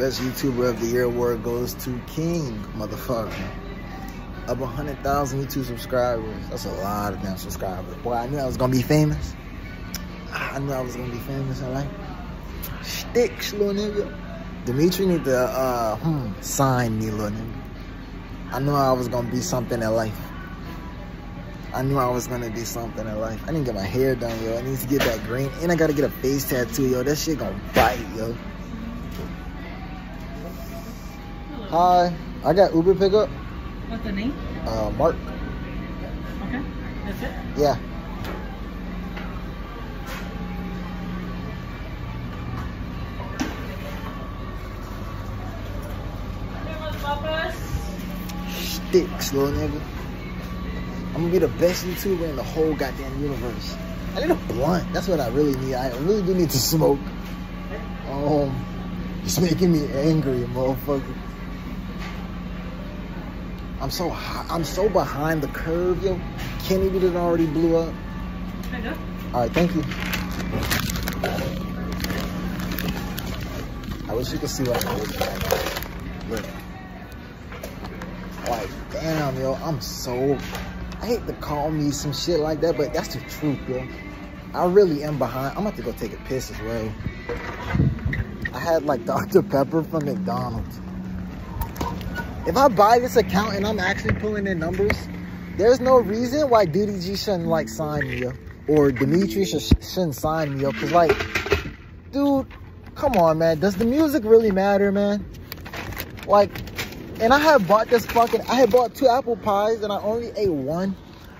Best YouTuber of the Year award goes to King, motherfucker. Up 100,000 YouTube subscribers. That's a lot of damn subscribers. Boy, I knew I was gonna be famous. I knew I was gonna be famous life. Sticks, little nigga. Dimitri need to uh, hmm, sign me, little nigga. I knew I was gonna be something in life. I knew I was gonna be something in life. I didn't get my hair done, yo. I need to get that green. And I gotta get a face tattoo, yo. That shit gonna bite, yo. Hi. I got Uber pickup. What's the name? Uh, Mark. Okay. That's it? Yeah. Sticks, little nigga. I'm gonna be the best YouTuber in the whole goddamn universe. I need a blunt. That's what I really need. I really do need to smoke. Um, it's making me angry, motherfucker. I'm so high, I'm so behind the curve, yo. Kennedy did it already blew up. All right, thank you. I wish you could see what I'm doing. Look. Like, damn, yo, I'm so. I hate to call me some shit like that, but that's the truth, yo. I really am behind. I'm about to go take a piss as well. I had like Dr. Pepper from McDonald's. If I buy this account and I'm actually pulling in numbers, there's no reason why DDG shouldn't like sign me, yo. Or Dimitri should, shouldn't sign me, up. Cause like, dude, come on, man. Does the music really matter, man? Like, and I had bought this fucking, I had bought two apple pies and I only ate one.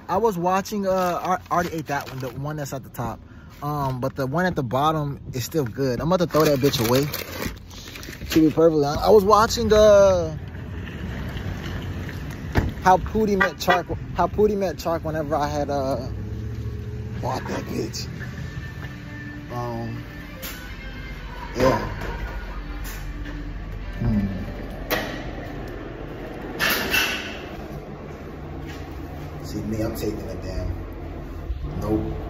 I was watching, uh, I already ate that one, the one that's at the top. Um, but the one at the bottom is still good. I'm about to throw that bitch away. To be perfectly honest, I was watching, uh, how Pootie met Chark, how Pootie met Chark whenever I had, uh, bought that bitch. Um, yeah. Hmm. See me, I'm taking it down. Nope.